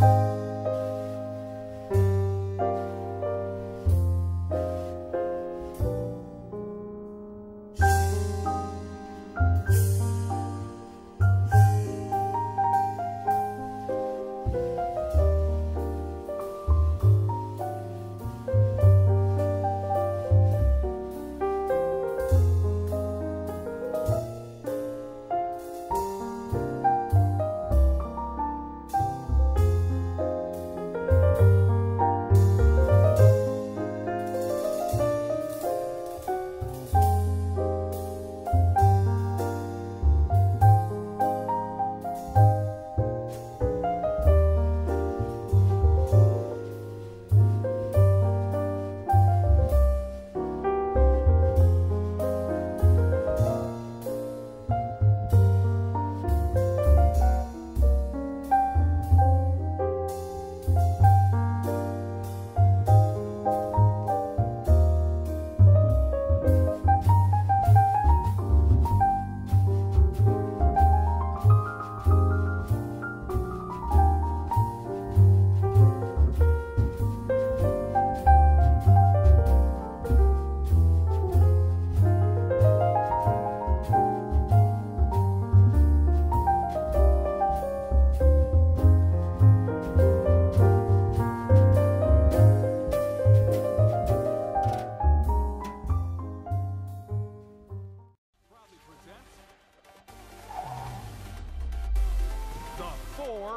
proudly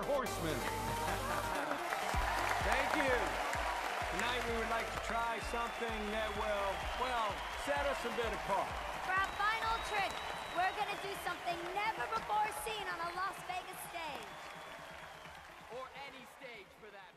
horsemen. Thank you. Tonight we would like to try something that will, well, set us a bit apart. For our final trick, we're going to do something never before seen on a Las Vegas stage. Or any stage for that